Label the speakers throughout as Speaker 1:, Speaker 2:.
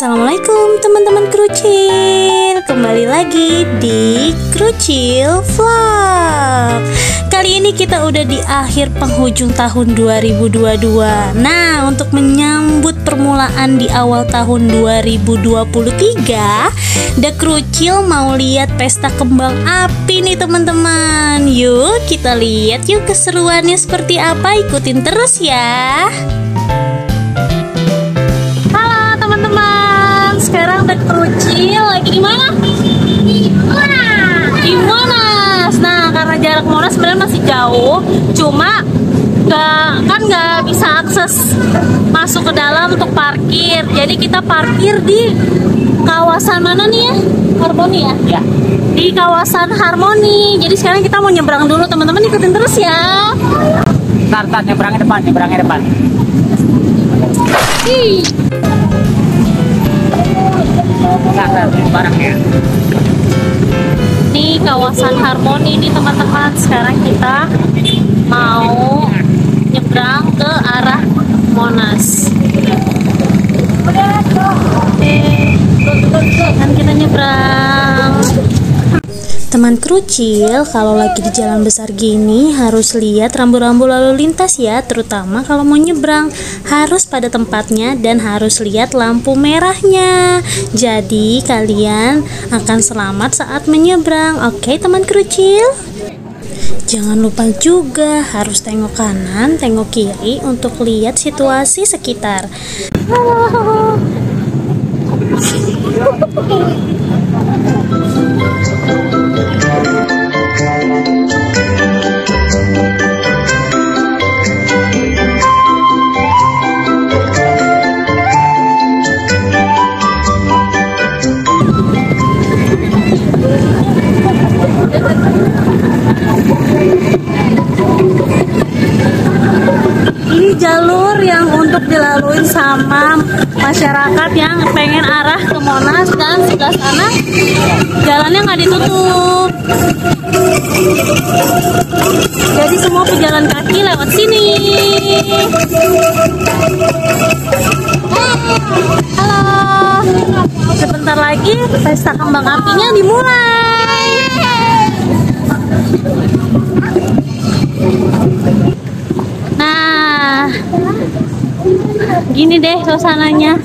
Speaker 1: Assalamualaikum teman-teman krucil. Kembali lagi di Krucil Vlog. Kali ini kita udah di akhir penghujung tahun 2022 Nah untuk menyambut permulaan di awal tahun 2023 The Krucil mau lihat pesta kembang api nih teman-teman. Yuk kita lihat yuk keseruannya seperti apa. Ikutin terus ya sekarang The Krucil lagi di mana? Di Monas. Di Monas. Nah, karena jarak Monas sebenarnya masih jauh, cuma nggak kan nggak bisa akses masuk ke dalam untuk parkir. Jadi kita parkir di kawasan mana nih ya? Harmoni ya?
Speaker 2: Ya,
Speaker 1: Di kawasan Harmoni. Jadi sekarang kita mau nyebrang dulu, teman-teman ikutin terus ya.
Speaker 2: ntar nyebrangnya depan, nyebrangnya depan.
Speaker 1: Ih. Ini kawasan Harmoni nih teman-teman. Sekarang kita mau nyebrang ke arah Monas. Kan kita nyebrang. Teman krucil, kalau lagi di jalan besar gini harus lihat rambu-rambu lalu lintas ya, terutama kalau mau nyebrang. Harus pada tempatnya dan harus lihat lampu merahnya. Jadi kalian akan selamat saat menyeberang. Oke, teman krucil? Jangan lupa juga harus tengok kanan, tengok kiri untuk lihat situasi sekitar. Halo. masyarakat yang pengen arah ke Monas dan sebelah sana jalannya nggak ditutup. Jadi semua pejalan kaki lewat sini. Halo. Sebentar lagi pesta kembang apinya dimulai. Gini deh suasananya.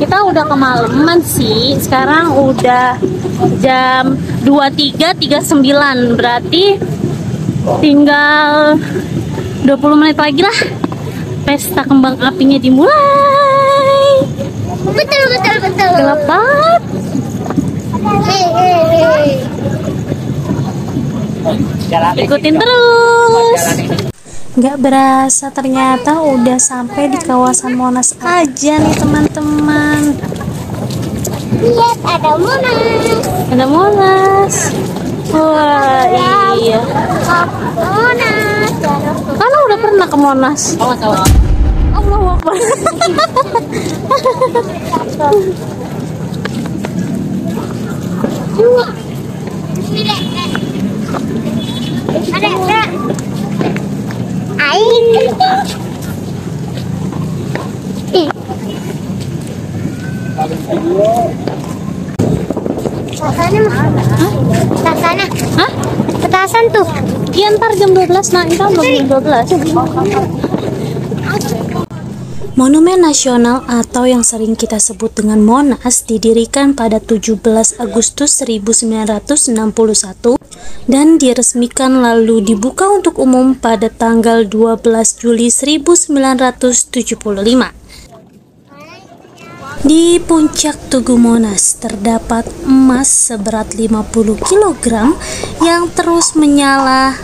Speaker 1: Kita udah kemalaman sih. Sekarang udah jam 23.39. Berarti tinggal 20 menit lagi lah. Pesta kembang apinya dimulai.
Speaker 3: Betul betul betul.
Speaker 1: Gelap banget. Ikutin terus. Nggak berasa ternyata udah sampai di kawasan Monas aja nih teman-teman.
Speaker 3: Lihat ada Monas.
Speaker 1: Ada Monas. Wah iya.
Speaker 3: Oh, Monas.
Speaker 1: Kan udah pernah ke Monas.
Speaker 2: Awas.
Speaker 1: Allahu Akbar.
Speaker 3: Ada, dek. Air. Petasannya mana? Petasannya.
Speaker 1: Hah?
Speaker 3: Petasan tuh.
Speaker 1: Iya ntar jam 12 nah belum jam 12. Monumen Nasional atau yang sering kita sebut dengan Monas didirikan pada 17 Agustus 1961 dan diresmikan lalu dibuka untuk umum pada tanggal 12 Juli 1975. Di puncak Tugu Monas terdapat emas seberat 50 kg yang terus menyala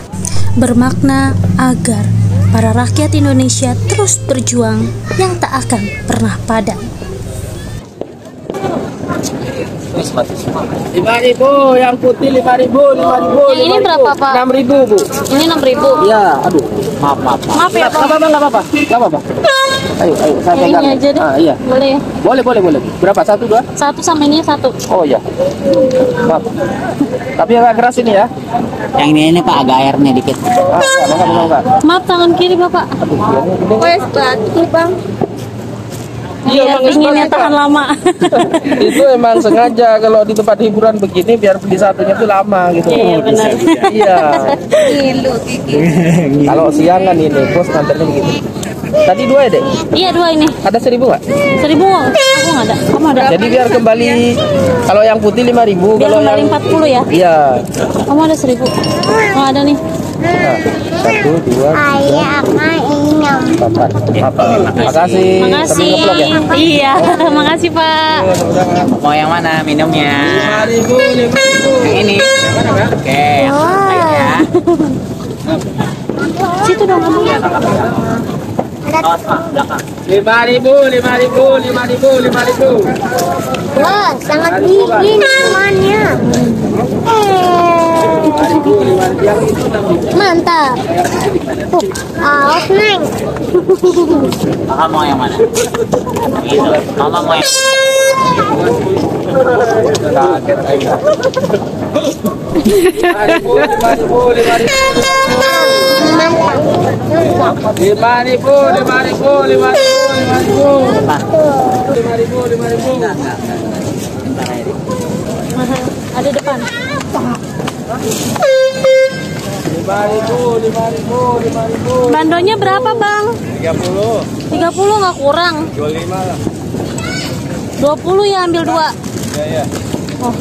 Speaker 1: bermakna agar para rakyat Indonesia terus berjuang yang tak akan pernah padam.
Speaker 4: Lima ribu, yang putih lima ribu, lima ribu.
Speaker 1: Yang ini berapa, Pak?
Speaker 4: Enam ribu bu.
Speaker 1: Ini 6000.
Speaker 4: Iya, aduh, maaf maaf.
Speaker 1: Maaf ya,
Speaker 4: Nggak
Speaker 1: Pak.
Speaker 4: nggak apa-apa, nggak apa-apa. Ayo, ayo, saya
Speaker 1: Yang
Speaker 4: pegang.
Speaker 1: ini aja deh.
Speaker 4: Ah, iya,
Speaker 1: Boleh ya?
Speaker 4: boleh, boleh, boleh. Berapa? Satu, dua?
Speaker 1: Satu sama ini satu.
Speaker 4: Oh iya. Maaf. Tapi agak keras ini ya.
Speaker 2: Yang ini ini Pak agak airnya dikit.
Speaker 4: Ah, enggak, enggak, enggak, enggak.
Speaker 1: Maaf tangan kiri Bapak.
Speaker 4: Aduh,
Speaker 3: bang.
Speaker 4: Iya,
Speaker 5: biar
Speaker 4: emang
Speaker 5: dinginnya
Speaker 4: seperti,
Speaker 5: tahan lama
Speaker 4: itu emang sengaja kalau di tempat hiburan begini biar beli satunya tuh lama gitu.
Speaker 5: Iya, benar.
Speaker 4: Iya. Kalau siang kan ini bos nganternya begitu. Tadi dua ya dek?
Speaker 5: iya dua ini
Speaker 4: Ada seribu nggak?
Speaker 5: seribu aku nggak ada kamu ada
Speaker 4: Jadi biar kembali kalau yang putih lima ribu,
Speaker 5: biar
Speaker 4: kalau
Speaker 5: kembali
Speaker 4: yang
Speaker 5: empat puluh ya
Speaker 4: iya.
Speaker 5: kamu ada seribu oh ada nih
Speaker 4: Nah, satu, dua, tiga, Empat. Apa? Makasih.
Speaker 5: Makasih
Speaker 4: ya.
Speaker 5: iya makasih pak
Speaker 2: Mau yang mana minumnya?
Speaker 4: Lima ribu, lima ribu.
Speaker 2: Yang ini. Oke. Ya.
Speaker 5: situ dong kamu
Speaker 2: belakang.
Speaker 4: Lima ribu, lima ribu, lima ribu, lima ribu.
Speaker 3: Wah, sangat dingin semuanya. Mantap. Uh, awas, Neng.
Speaker 2: Kakak mau yang mana? Itu. Mama mau yang
Speaker 4: Kaget aja. Lima ribu, lima ribu, lima ribu. Lima ribu, lima ribu, lima ribu, lima ribu. Lima ribu, lima ribu.
Speaker 5: ada depan
Speaker 4: Lima ribu, lima ribu, lima ribu.
Speaker 5: bandonya berapa bang
Speaker 4: Tiga puluh.
Speaker 5: 30 nggak kurang
Speaker 4: Dua lima lah.
Speaker 5: 20 ya ambil dua
Speaker 4: Ya ya.
Speaker 5: oh.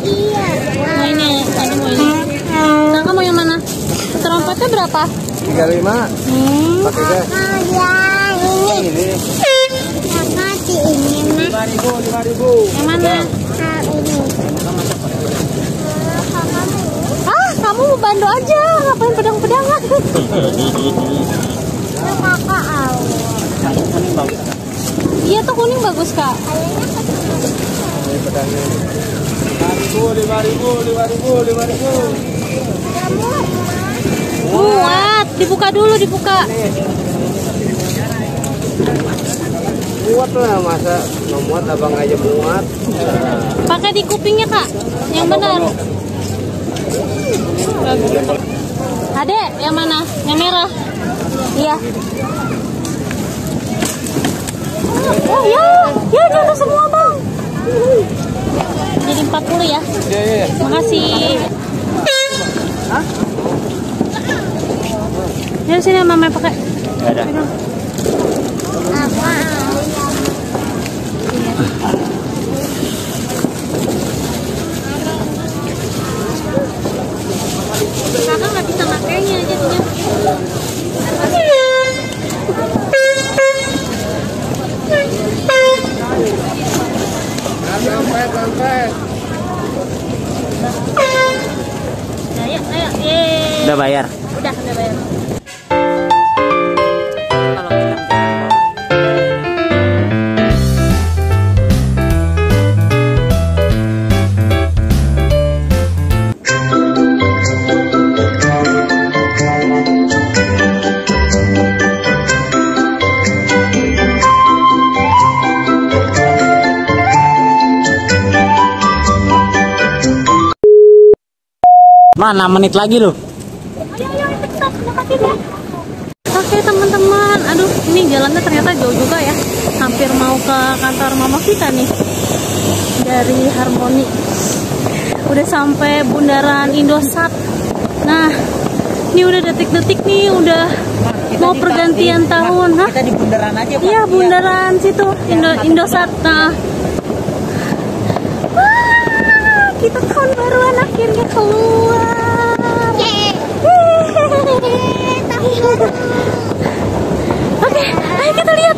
Speaker 3: Iya.
Speaker 5: mau ini tadi mau ini nah kamu yang mana trompetnya berapa
Speaker 4: Tiga lima.
Speaker 5: hmm.
Speaker 4: Pakai deh.
Speaker 3: Ayah ini.
Speaker 4: Ini.
Speaker 3: Kakak si ini mah.
Speaker 4: Lima ribu, lima ribu.
Speaker 5: yang mana
Speaker 3: Ah, ini.
Speaker 5: Bando aja ngapain pedang-pedangan
Speaker 3: Kakak
Speaker 5: iya tuh kuning bagus kak
Speaker 4: Lima ribu, lima ribu, lima ribu, lima ribu.
Speaker 5: muat dibuka dulu dibuka
Speaker 4: Muat lah masa nggak muat abang aja muat.
Speaker 5: pakai di kupingnya kak yang benar Ade, yang mana? Yang merah? Iya. Oh ya, ya jatuh semua bang. Jadi 40 ya.
Speaker 4: Iya iya.
Speaker 5: Makasih. Ya sini mama pakai.
Speaker 2: Ada.
Speaker 3: Apa au?
Speaker 5: Kakak nggak bisa makainya jadinya.
Speaker 4: Sampai sampai.
Speaker 5: Ayo, ayo, yeay.
Speaker 2: Udah bayar.
Speaker 5: Udah, udah bayar.
Speaker 2: Mana menit lagi lu?
Speaker 5: Oke teman-teman, aduh ini jalannya ternyata jauh juga ya. Hampir mau ke kantor Mama Vita nih dari Harmoni. Udah sampai bundaran Indosat. Nah, ini udah detik-detik nih, udah mau pergantian tahun. Hah?
Speaker 2: Kita di bundaran aja, Pak.
Speaker 5: Iya bundaran situ Indo Indosat. Nah, Wah, kita tahun baruan akhirnya keluar. Oke, ayo kita lihat.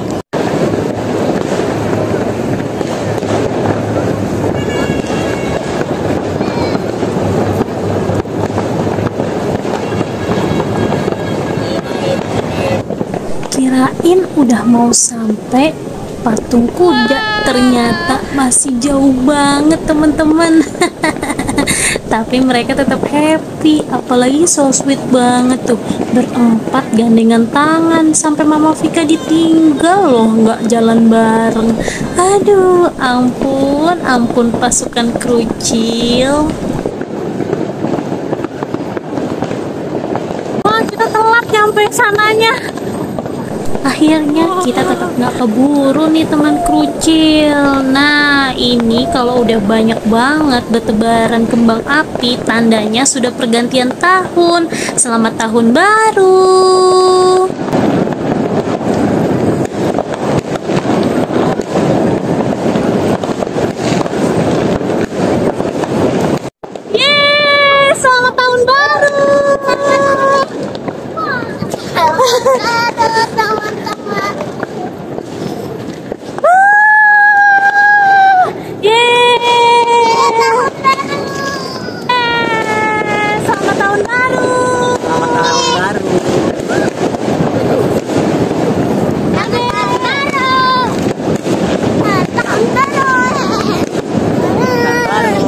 Speaker 5: Kirain udah mau sampai patung kuda, ternyata masih jauh banget teman-teman. Tapi mereka tetap happy, apalagi so sweet banget tuh berempat gandengan tangan sampai Mama Vika ditinggal loh nggak jalan bareng. Aduh, ampun, ampun pasukan krucil. Wah, kita telat nyampe sananya.
Speaker 1: Akhirnya kita tetap nggak keburu nih teman krucil. Nah ini kalau udah banyak banget bertebaran kembang api tandanya sudah pergantian tahun. Selamat tahun baru. Selamat tahun baru
Speaker 3: Halo teman-teman.
Speaker 1: Yeay, selamat tahun baru
Speaker 2: Selamat tahun baru.
Speaker 3: Tahun baru. Tahun baru.
Speaker 2: Baru.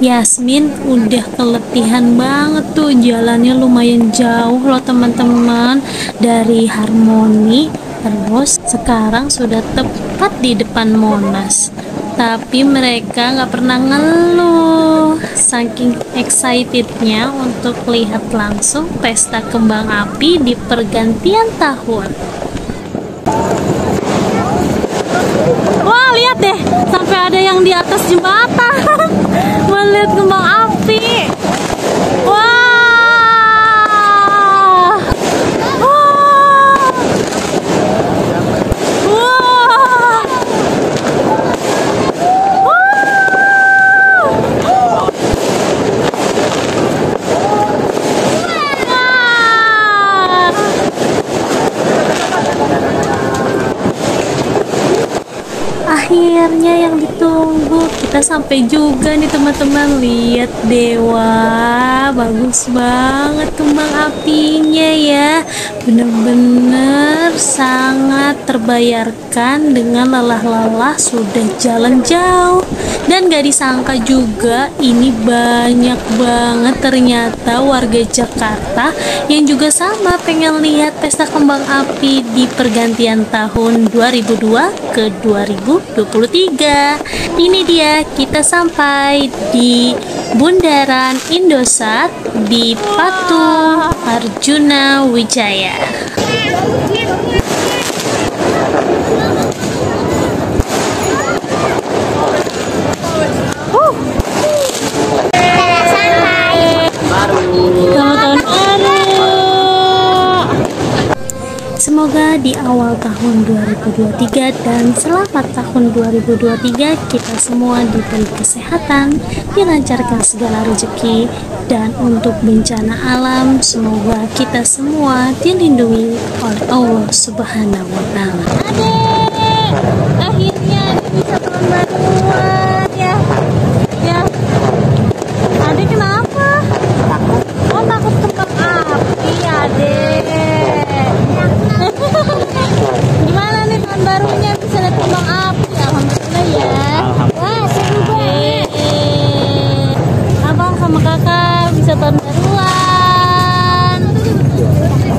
Speaker 1: Yasmin udah keletihan banget tuh. Jalannya lumayan jauh loh teman-teman. Dari Harmoni terus sekarang sudah tepat di depan Monas. Tapi mereka nggak pernah ngeluh. Saking excitednya untuk lihat langsung pesta kembang api di pergantian tahun. Wah, lihat deh, sampai ada yang di atas jembatan melihat kembang api. Wah. Wah. Wah. Wah. Akhirnya yang ditunggu. Kita sampai juga nih teman-teman. Lihat dewa. Bagus banget kembang apinya ya. Bener-bener sangat terbayarkan dengan lelah-lelah sudah jalan jauh. Dan gak disangka juga ini banyak banget ternyata warga Jakarta yang juga sama pengen lihat pesta kembang api di pergantian tahun 2002 ke 2023 ini dia kita sampai di Bundaran Indosat di Patung Arjuna Wijaya. Selamat tahun baru. Semoga di awal tahun 2023 dan selamat tahun 2023 kita semua diberi kesehatan, dilancarkan segala rezeki dan untuk bencana alam semoga kita semua dilindungi oleh Allah Subhanahu wa taala. Akhirnya bisa tahun baruan ya. Ya. Ade kenapa? Oh takut kembang api adek Gimana nih tahun barunya bisa lihat kembang api Alhamdulillah ya Wah seru banget Abang sama kakak bisa tahun baruan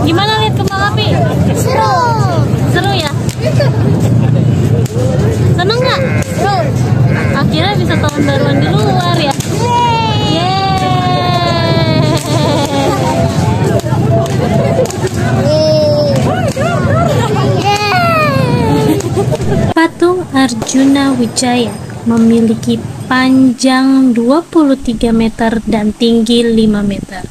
Speaker 1: Gimana lihat kembang api?
Speaker 3: Seru.
Speaker 1: Seru ya? Seneng nggak?
Speaker 3: Seru.
Speaker 1: Akhirnya bisa tahun baruan di luar ya? Patung Arjuna Wijaya memiliki panjang 23 meter dan tinggi 5 meter.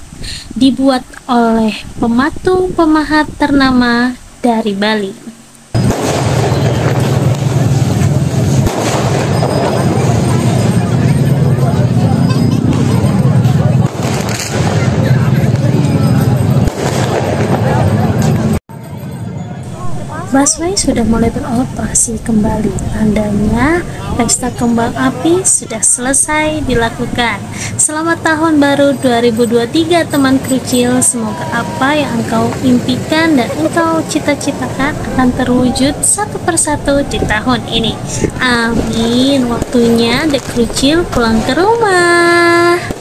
Speaker 1: Dibuat oleh pematung pemahat ternama dari Bali. Busway sudah mulai beroperasi kembali. Tandanya pesta kembang api sudah selesai dilakukan. Selamat tahun baru 2023 teman krucil. Semoga apa yang engkau impikan dan engkau cita-citakan akan terwujud satu persatu di tahun ini. Amin. Waktunya The Krucil pulang ke rumah.